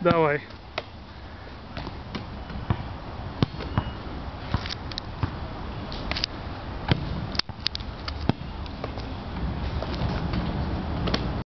Давай.